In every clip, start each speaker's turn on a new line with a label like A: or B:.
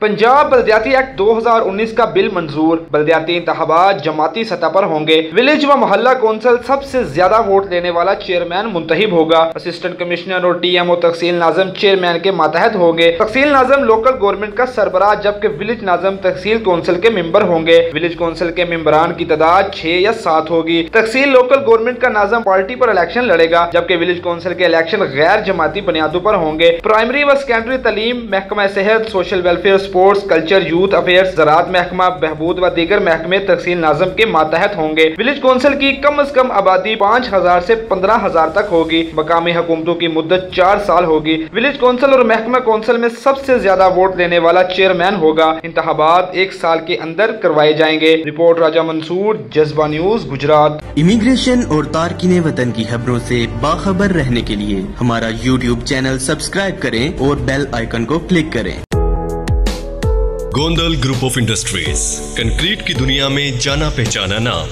A: Punjab बल्दियाती act 2019 का bill मंजूर। बल्दियाती इंतबात जमाती सतह पर होंगे। विलेज व मोहल्ला कौंसिल सबसे ज़्यादा वोट लेने वाला चेयरमैन मुंतहिब होगा। असिस्टेंट कमिश्नर और टी एम ओ तहसील नाजम चेयरमैन के मातहत होंगे। तहसील नाजम लोकल गवर्नमेंट का सरबराह, जबकि विलेज नाजम तकसील कौंसिल के मेंबर होंगे। विलेज कौंसिल के मेम्बरान की तादाद छह या सात होगी। तकसील लोकल गवर्नमेंट का नाजम पार्टी पर इलेक्शन लड़ेगा, जबकि विलेज कौंसिल के इलेक्शन गैर जमाती बुनियादों पर होंगे। प्राइमरी व सेकेंडरी तलीम, महकमा सेहत, social welfare sports culture youth affairs ज़रात महकमा बहबूद व दीगर महकमे तकसील नाजम के मातहत होंगे। विलेज कौंसिल की कम अज कम आबादी पाँच हज़ार ऐसी पंद्रह हज़ार तक होगी। मकामी हुकूमतों की मुद्दत चार साल होगी। विलेज कौंसिल और महकमा कौंसिल में सबसे ज़्यादा वोट लेने वाला चेयरमैन होगा। इंतबात एक साल के अंदर करवाए जाएँगे। रिपोर्ट राजा मंसूर, जज्बा न्यूज़, गुजरात।
B: इमिग्रेशन और तारकिन वतन की खबरों ऐसी बाखबर रहने के लिए हमारा यूट्यूब चैनल सब्सक्राइब करें और बेल आइकन को क्लिक करें।
C: Gondal group of industries, concrete की दुनिया में जाना पहचाना नाम।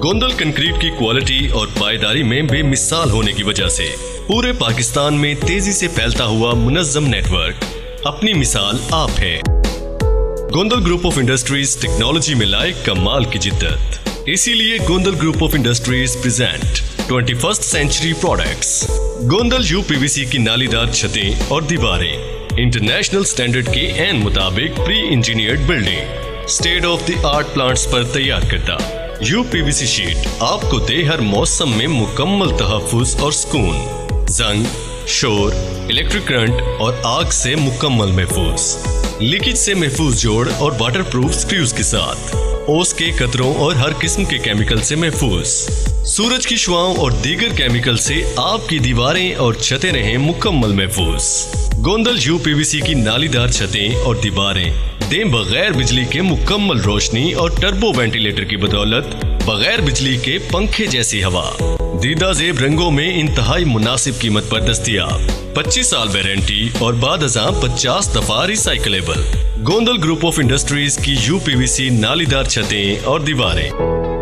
C: गोंदल कंक्रीट की क्वालिटी और पायदारी में बेमिसाल होने की वजह से पूरे पाकिस्तान में तेज़ी से फैलता हुआ मुनजम नेटवर्क अपनी मिसाल आप है। Gondal group of industries technology में लाए कमाल की जिद्दत। इसीलिए Gondal group of industries present twenty first century products. Gondal U UPVC की नालीदार छतें और दीवारें। इंटरनेशनल स्टैंडर्ड के एन मुताबिक pre engineered building state of the art plants पर तैयार करता। यू पीवीसी शीट आपको दे हर मौसम में मुकम्मल तहफुज और सुकून। जंग, शोर इलेक्ट्रिक करंट और आग से मुकम्मल महफूज। लीकेज से महफूज जोड़ और वाटर प्रूफ स्क्रूज के साथ। ओस के कतरों और हर किस्म के केमिकल से महफूज। सूरज की शुआओं और दीगर केमिकल से आपकी दीवारें और छतें रहें मुकम्मल महफूज। गोंदल यू पीवीसी की नालीदार छतें और दीवारें। दें बगैर बिजली के मुकम्मल रोशनी और टर्बो वेंटिलेटर की बदौलत, बगैर बिजली के पंखे जैसी हवा। दीदा जेब रंगों में इंतहाई मुनासिब कीमत पर दस्तियाब 25 साल वारंटी और बाद पचास दफ़ा recyclable Gondal group of industries की यू यूपीवीसी नालीदार छतें और दीवारें।